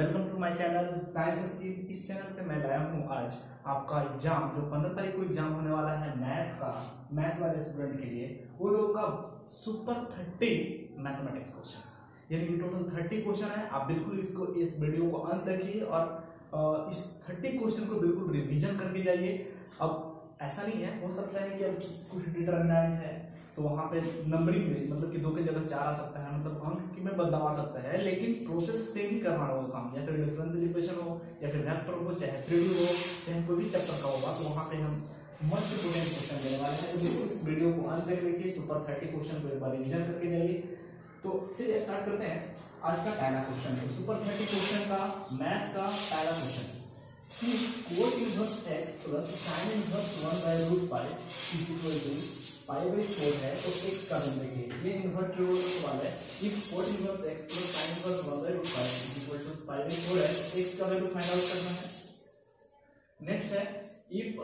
Welcome to my channel science की इस channel पे मैं लाया हूँ आज आपका एग्ज़ाम, जो पंद्रह तारीख को एग्ज़ाम होने वाला है मैथ का, मैथ वाले स्टूडेंट के लिए, वो लोग का सुपर थर्टी मैथमेटिक्स क्वेश्चन यानी कि टोटल थर्टी क्वेश्चन है, आप बिल्कुल इसको, इस वीडियो को अंत देखिए और इस थर्टी क्वेश्चन को बिल्कुल रिविजन करके जाइए। अब ऐसा नहीं है, हो सकता है कि अब कुछ डिटरमिनेंट है तो वहाँ पे नंबरिंग में मतलब कि दो की जगह चार आ सकता है मतलब अंक की में बदलाव आ सकता है, लेकिन प्रोसेस सेम ही करना होगा काम, या फिर डिफरेंशियल इक्वेशन हो, या फिर वेक्टर हो, चाहे थ्री हो, चाहे कोई भी चैप्टर का होगा तो वहाँ पे हम मस्ट स्टूडेंट क्वेश्चन देने वाले हैं। तो वीडियो को अंत तक देखिए सुपर थर्टी क्वेश्चन को एक बार रिविजन करके जाइए। तो चलिए स्टार्ट करते हैं। आज का पहला क्वेश्चन है सुपर थर्टी क्वेश्चन का मैथ्स का पहला question cot inverse x plus sin inverse 1 by root pi is equal to pi by four है तो x का मान देखिए ये इन्वर्ट वाला है। If cot inverse x plus sin inverse 1 by root pi is equal to pi by four है x का वैल्यू फाइंड आउट करना है। नेक्स्ट है इफ़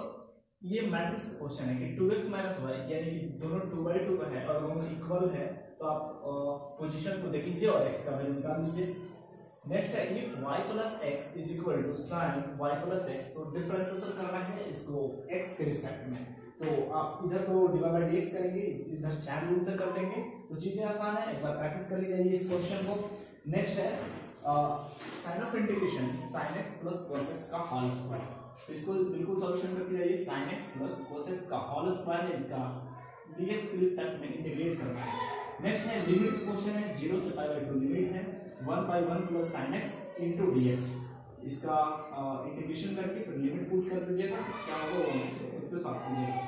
ये मैट्रिक्स क्वेश्चन है कि 2x माइनस वाई यानी कि दोनों 2 बाई 2 का है और दोनों इक्वल है तो आप पोजीशन को देख लीजिए और x का वैल्यू निकाल लीजिए। नेक्स्ट है if y plus x is equal to sine y plus x तो डिफरेंशिएशन करना है, इसको x के रिस्पेक्ट में। तो आप इधर तो डिवाइड बाय dx करेंगे, इधर चैन रूल से कर देंगे तो चीज़ें आसान है, एक बार प्रैक्टिस कर लीजिए इस क्वेश्चन को। नेक्स्ट है sine of integration sin x plus cos x का होल स्क्वायर इसको बिल्कुल सॉल्यूशन करके जाइए, sin x plus cos x का होल स्क्वायर है, इसका dx के रिस्पेक्ट में इंटीग्रेट करना है। नेक्स्ट है लिमिट क्वेश्चन है 0 से पाई बाय 2 लिमिट है। One by one plus sine x into d x इसका इंटीग्रेशन करके फिर लिमिट पुट कर दीजिएगा। क्या होगा इससे सॉल्व कीजिएगा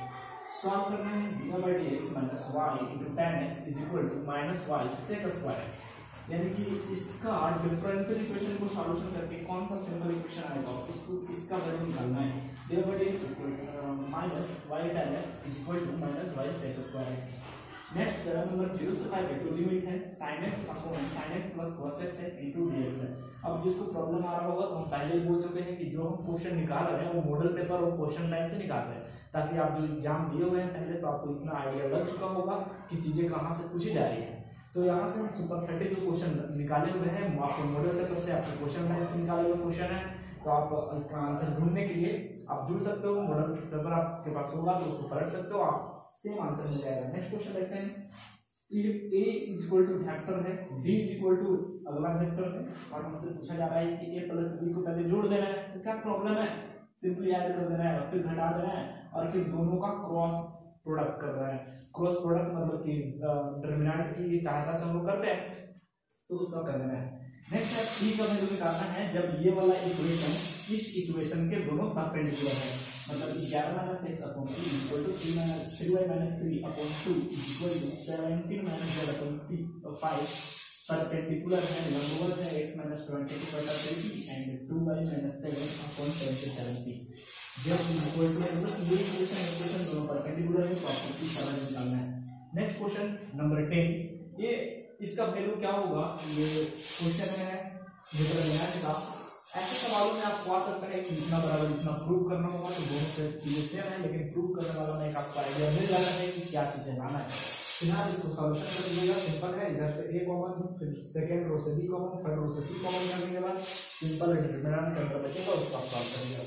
सॉल्व करना है d by d x minus y into tan x is equal to minus y sec square x यानी कि इसका डिफरेंशियल इक्वेशन को सॉल्यूशन करके कौन सा सिंपल इक्वेशन आएगा? उसको, इसका वैल्यू निकालना है। D by d x equal minus y tan x is equal to minus y sec square x next seven number zero से फाइव टू लिमिट है। Sin x upon sin x plus cos x है into dx है अब जिसको problem आ रहा होगा तो हम पहले ही बोल चुके हैं कि जो हम क्वेश्चन निकाल रहे हैं, वो मॉडल पेपर और क्वेश्चन बैंक से निकाल रहे हैं। ताकि आप जो एग्ज़ाम दिए हुए हैं पहले तो आपको इतना आइडिया लग चुका होगा कि चीज़ें कहाँ से पूछी जा रही है। तो यहाँ से हम सुपर थर्टी जो क्वेश्चन निकाले हुए हैं आपके मॉडल पेपर से, आपके क्वेश्चन बैंक से निकाले हुए क्वेश्चन है। तो आप इसका आंसर ढूँढने के लिए आप जुड़ सकते हो मॉडल पेपर आपके पास होगा तो उसको पढ़ सकते हो आप। सेम आंसर मिल जाएगा नेक्स्ट क्वेश्चन देखते हैं। If a is equal to vector है, b इज़ इक्वल टू अगला वेक्टर है। और हमसे पूछा जा रहा है कि a प्लस b को पहले जोड़ देना है। तो क्या प्रॉब्लम है? सिंपली ऐड कर देना है और फिर घटा देना है और फिर दोनों का क्रॉस प्रोडक्ट कर रहा है। क्रॉस प्रोडक्ट मतलब कि डिटरमिनेंट की सहायता से हम लोग करते हैं। तो उसका कर देना है। नेक्स्ट है p का वैल्यू निकालना है, जब ये वाला इक्वेशन इस इक्वेशन के दोनों परपेंडिकुलर है। मतलब ग्यारह minus x upon two equal to three minus three y minus three upon two equal to seventeen minus z upon p five perpendicular है लंबवत है एक्स माइनस ट्वेंटी टू बटा three and two y minus seven upon seventy seven p जब equal to मतलब ये equation equation दोनों perpendicular है तो आपको पी का निकालना है। नेक्स्ट क्वेश्चन नंबर टेन ये, इसका वैल्यू क्या होगा? ये क्वेश्चन है डिटरमिनेंट का ऐसे सवालों में आपको आ सकता है कि इतना बराबर इतना प्रूव करना होगा तो दोनों से चीज़ें सेम है, लेकिन प्रूव करने वाला में एक आपको आइडिया मिल जाना है कि क्या चीज़ें लाना है। फ़िलहाल इसको सॉल्यूशन कर दीजिएगा सिंपल है, इधर से ए कॉमन फिर सेकंड रो से बी कॉमन थर्ड रो से सी कॉमन करने के बाद सिंपल डिटरमिनेंट करके बचेगा उसको आप सॉल्व करिएगा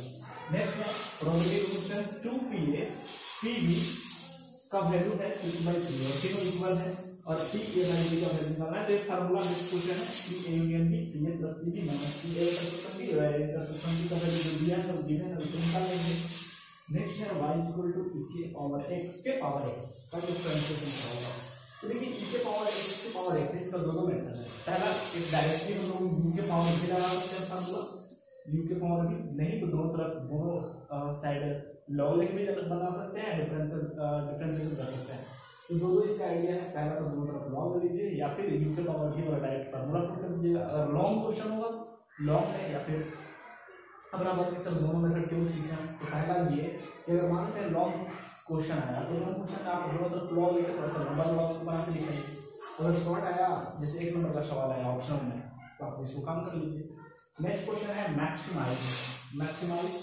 नेक्स्ट है प्रोबेबिलिटी फ़ंक्शन 2pa pb का वैल्यू है 6 बाई 3 और तीनों इक्वल है? और पी ए बाई बी का वैल्यू निकालना है तो एक फार्मूला में क्वेश्चन है P A union B P A plus B B minus P A intersection B और ए इंटरसेक्शन बी का वैल्यू जो दिया है वो गिवन है उसको निकाल लेंगे नेक्स्ट है y इक्वल टू e के पावर x के पावर x का डिफरेंशिएशन क्या होगा तो देखिए e के पावर x के पावर x इसका दो दो मेथड है पहला एक डायरेक्टली हम लोग u के पावर v लगा सकते हैं फार्मूला u के पावर v नहीं तो दोनों तरफ़ दोनों साइड लॉग भी बना सकते हैं डिफरेंशियल डिफरेंशिएशन कर सकते हैं तो दो दो इसका आइडिया है, पहला तो दोनों तरफ़ लॉन्ग ले लीजिए, या फिर यू के पावर की वाला डायरेक्ट फार्मूला पुट कर दीजिएगा। अगर लॉन्ग क्वेश्चन होगा लॉन्ग है या फिर आप बात सब दोनों मेथड क्यों सीखा तो पहला ये कि अगर मान लेते लॉन्ग क्वेश्चन आया तो लॉन्ग क्वेश्चन आप दोनों तरफ़ लॉन्ग लेकर थोड़ा सा लंबा लॉन्ग बना के दिखाइए। अगर शॉर्ट आया, जैसे एक नंबर का सवाल आया ऑप्शन में तो आप इसको काम कर लीजिए। नेक्स्ट क्वेश्चन है मैक्सिमाइज मैक्सिमाइज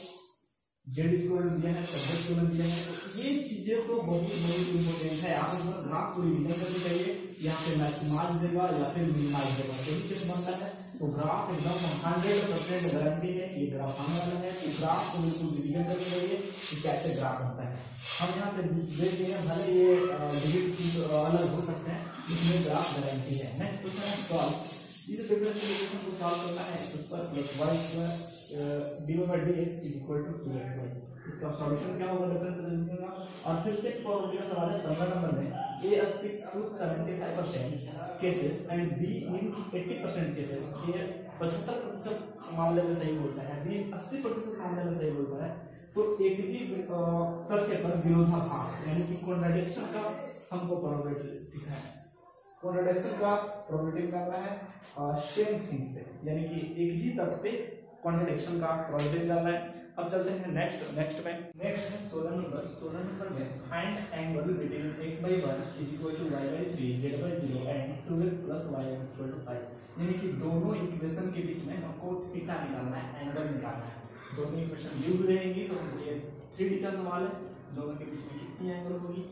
जेड इक्वल दिया है, सब्जेक्ट इक्वल दिया है। तो ये चीज़ें तो बहुत बहुत इंपॉर्टेंट है। आप इसमें ग्राफ को रिवीजन करनी चाहिए यहाँ पे मैक्सिमाइज देगा या फिर मिनिमाइज देगा यही चीज़ बनता है। तो ग्राफ एकदम हंड्रेड परसेंट गारंटी है ये ग्राफ आने वाला है। तो ग्राफ को बिल्कुल रिविजन करके रहिए कि कैसे ग्राफ बनता है। हम यहाँ पे देख रहे हैं, भले ये डिजिट अलग हो सकते हैं, इसमें ग्राफ गारंटी है। नेक्स्ट क्वेश्चन है सॉल्व इस डिफरेंशियल को सॉल्व करना है उस पर plus y square d over d x is equal to two x y इसका सॉल्यूशन क्या होगा डिफरेंशियल का और फिर से प्रॉब्लम का सवाल है पंद्रह नंबर में A sticks to seventy five percent cases and B in eighty percent cases A पचहत्तर प्रतिशत मामले में सही बोलता है बी अस्सी प्रतिशत मामले में सही बोलता है। तो एक ही तथ्य पर विरोधाभास, यानी कि कॉन्ट्राडिक्शन का हमको प्रोबेबिलिटी सीखना है। कॉन्ट्राडिक्शन का प्रोबेबिलिटी करना है? सेम थिंग्स पे, यानी कि एक ही तथ्य पे कॉन्ट्रडिक्शन का प्रोबेबिलिटी डालना है। अब चलते हैं नेक्स्ट नेक्स्ट में नेक्स्ट है सोलह नंबर। सोलह नंबर में find angle between x by one is equal to y by three z by zero and two x plus y equal to five यानी कि दोनों इक्वेशन के बीच में हमको थीटा निकालना है एंगल निकालना है। दोनों इक्वेशन गिव रहेंगी तो ये थ्री डी का सवाल है। दोनों के बीच में कितनी एंगल होगी?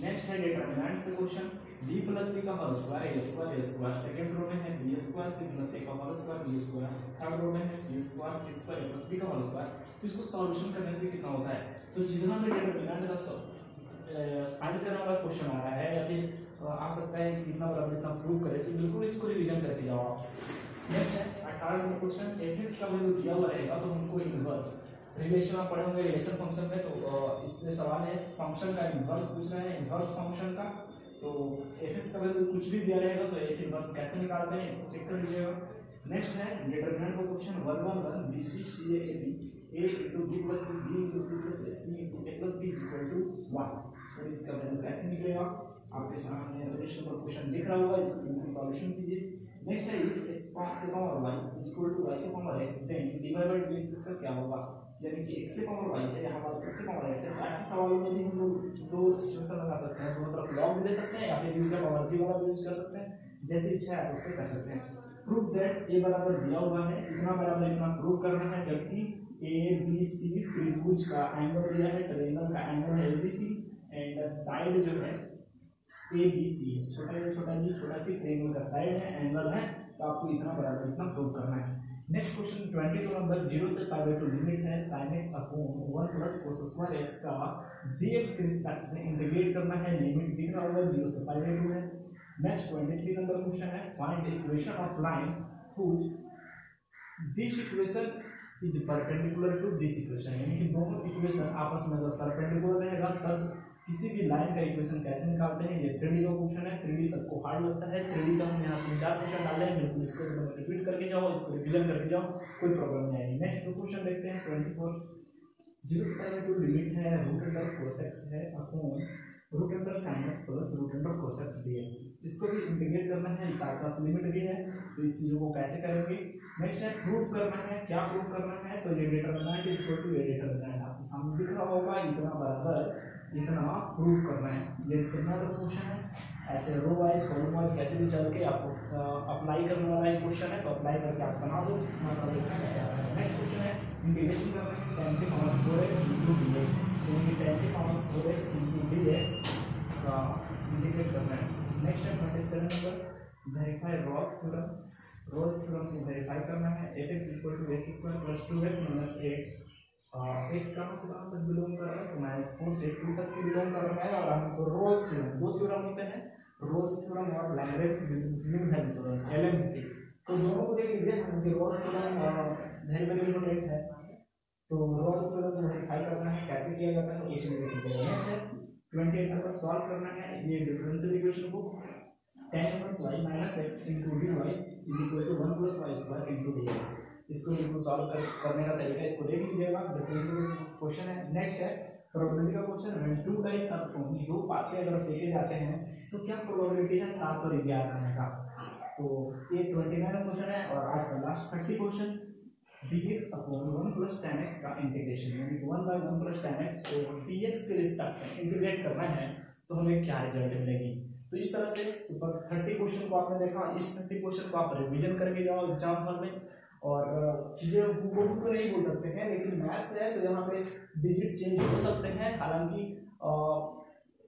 नेक्स्ट है डिटरमिनेंट से क्वेश्चन b प्लस c का whole square a square a square second row में है b square c plus a का whole square b square third row में है c square c square a plus b का whole square इसको solution करने से कितना होता है? तो जितना भी डिटरमिनेंट का फाइंड करने वाला क्वेश्चन आ रहा है, या फिर आ सकता है कि इतना बराबर इतना प्रूव करे तो बिल्कुल इसको रिवीजन करके जाओ आप। नेक्स्ट है अठारह नंबर क्वेश्चन एफ़ का वैल्यू दिया हुआ रहेगा तो हमको इनवर्स रिलेशन आप पढ़े होंगे रिलेशन फ़ंक्शन में तो इसमें सवाल है फ़ंक्शन का इनवर्स पूछ रहे हैं इनवर्स फ़ंक्शन का तो एफ़ एक्स वैल्यू कुछ भी दिया रहेगा तो एफ़ इनवर्स कैसे निकालते हैं, इसको चेक कर लीजिएगा। नेक्स्ट है डिटरमिनेंट का question one one one B C C A B A into B plus B into C plus A C into A plus B equal to one तो इसका वैल्यू कैसे निकलेगा? आपके सामने रिलेशन का क्वेश्चन दिख रहा होगा, इसको बिल्कुल सॉल्यूशन कीजिए। नेक्स्ट है इफ़ एक्स के पावर y इक्वल टू के power x then divide by dx इसका क्या होगा? यानी कि x के पावर y है यहाँ पर x के पावर x है ऐसे सवालों में भी हम लोग दो सिचुएशन लगा सकते हैं दोनों तरफ़ भी ले सकते हैं या फिर का पावर v वाला भी यूज़ कर सकते हैं जैसी इच्छा है उससे कर सकते हैं प्रूफ दैट a बराबर दिया हुआ है इतना बराबर इतना प्रूव करना है जबकि a, b, c त्रिभुज का एंगल दिया है ट्रायंगल का एंगल है abc एंड साइड जो है ए बी सी छोटा छोटा जी छोटा सी ट्रायंगल का साइड है एंगल है तो आपको इतना बराबर इतना प्रूव करना है next question twenty two number zero से पाई बाई टू लिमिट है sine x upon one plus cos square x का dx के रिस्पेक्ट में इंटीग्रेट करना है लिमिट दिख रहा होगा ज़ीरो से पाई बाई टू है। Next twenty three number question है find equation of line whose this equation is perpendicular to this equation यानी कि दोनों इक्वेशन आपस में अगर परपेंडिकुलर रहेगा, तब किसी भी लाइन का इक्वेशन कैसे निकालते हैं? ये थ्री का क्वेश्चन है थ्री सबको हार्ड लगता है। थ्री का हम यहाँ तीन चार क्वेश्चन डाले हैं, बिल्कुल इसको रिपीट करके जाओ, इसको रिविजन करके जाओ, कोई प्रॉब्लम नहीं आएगी नेक्स्ट क्वेश्चन देखते हैं ट्वेंटी फोर ज़ीरो से टू लिमिट है रूट अंडर कोस एक्स है upon root under sine x plus root under cos x d x इसको भी इंटीग्रेट करना है साथ साथ लिमिट भी है तो इस चीज़ों को कैसे करेंगे? नेक्स्ट है प्रूव करना है। क्या प्रूव करना है? तो ये डिटरमिनेंट इज़ इक्वल टू ये डिटरमिनेंट आपको सामने दिख रहा होगा, इतना बराबर इतना प्रूव करना है, ये कितना तो क्वेश्चन है? ऐसे रो वाइज कॉलम वाइज कैसे भी चल के आपको अप्लाई करने वाला एक क्वेश्चन है तो अप्लाई करके आप बना दो। के के का है। नेक्स्ट है नंबर वेरीफाई थ्योरम थ्योरम को वेरीफाई करना है एक्स कहाँ से कहाँ तक बिलोंग कर रहा है तो माइनस फोर से टू तक बिलोंग कर रहा है, और हमको रोज थ्योरम दो थ्योरम होते हैं, रोज थ्योरम और मीन वैल्यू थ्योरम एलएमटी तो दोनों को देख लीजिए हमको Rolle's theorem very very important है तो रोज थ्योरम को वेरीफाई करना है, कैसे किया जाता है क्वेश्चन में देखिए है। ट्वेंटी एट नंबर सॉल्व करना है, ये डिफरेंशियल इक्वेशन को। Ten plus y minus x into d y is equal to one plus y square into d x इसको बिल्कुल सॉल्व कर, करने का तरीका इसको देख लीजिएगा। क्वेश्चन है नेक्स्ट है प्रोबेबिलिटी का question when two dice are thrown दो पासे अगर फेंके जाते हैं तो क्या प्रोबेबिलिटी है सात और ग्यारह आने का? तो ये ट्वेंटी नाइन क्वेश्चन है और आज का last thirty question dx upon one plus ten x का इंटीग्रेशन यानी one by one plus ten x को dx के रिस्पेक्ट में इंटीग्रेट करना है तो हमें क्या रिज़ल्ट मिलेगी? तो इस तरह से सुपर थर्टी क्वेश्चन को आपने देखा इस थर्टी क्वेश्चन को आप रिविजन करके जाओ एग्ज़ाम हॉल में। और चीज़ें हूबहू तो नहीं बोल सकते हैं, लेकिन मैथ्स है तो यहाँ पे डिजिट चेंज हो सकते हैं। हालाँकि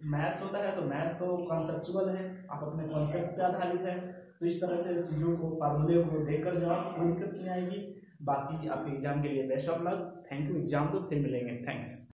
मैथ्स होता है तो मैथ तो कॉन्सेप्चुअल है, आप अपने कॉन्सेप्ट पे आधारित है। तो इस तरह से चीज़ों को फार्मूले को देखकर जो आप कोई दिक्कत नहीं आएगी, बाकी आपके एग्ज़ाम के लिए best of luck thank you exam तो फिर मिलेंगे। थैंक्स